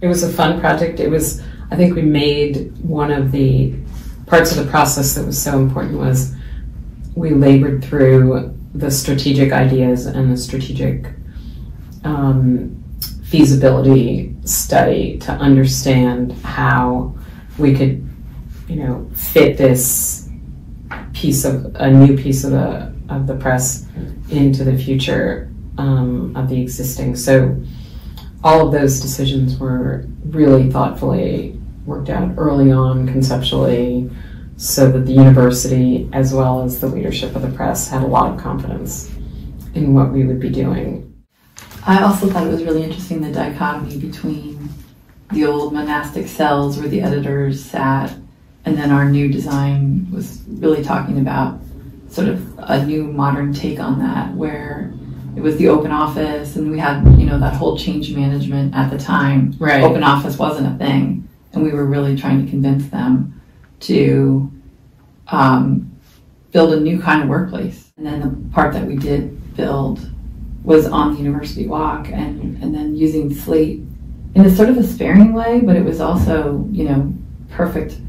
It was a fun project. It was, I think we made one of the parts of the process that was so important was we labored through the strategic ideas and the strategic um, feasibility study to understand how we could, you know, fit this piece of a new piece of the of the press into the future um, of the existing. So all of those decisions were really thoughtfully worked out early on conceptually so that the university as well as the leadership of the press had a lot of confidence in what we would be doing. I also thought it was really interesting the dichotomy between the old monastic cells where the editors sat and then our new design was really talking about sort of a new modern take on that where it was the open office and we had you know that whole change management at the time Right. open office wasn't a thing and we were really trying to convince them to um, build a new kind of workplace and then the part that we did build was on the university walk and and then using slate in a sort of a sparing way but it was also you know perfect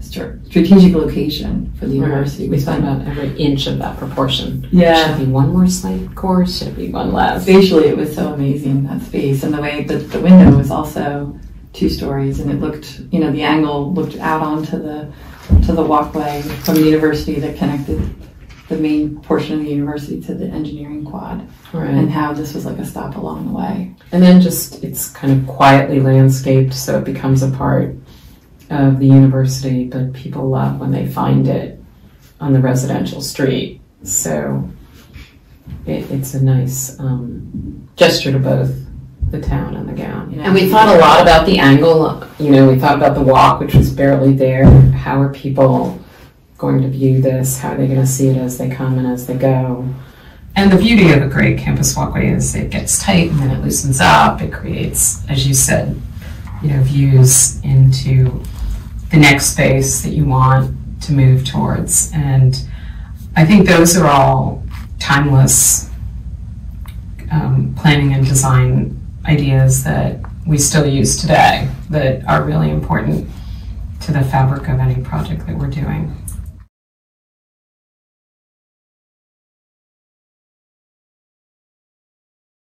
strategic location for the university We spent about every inch of that proportion. yeah Should it be one more slate course? Should it be one less? spatially it was so amazing that space and the way that the window was also two stories and it looked you know the angle looked out onto the to the walkway from the university that connected the main portion of the university to the engineering quad Right. and how this was like a stop along the way And then just it's kind of quietly landscaped, so it becomes a part of the university. But people love when they find it on the residential street. So it, it's a nice um, gesture to both the town and the gown. You know? And we thought a lot about the angle. You know, we thought about the walk, which was barely there. How are people going to view this? How are they going to see it as they come and as they go? And the beauty of a great campus walkway is it gets tight and then it loosens up. It creates, as you said, you know, views into the next space that you want to move towards. And I think those are all timeless um, planning and design ideas that we still use today that are really important to the fabric of any project that we're doing.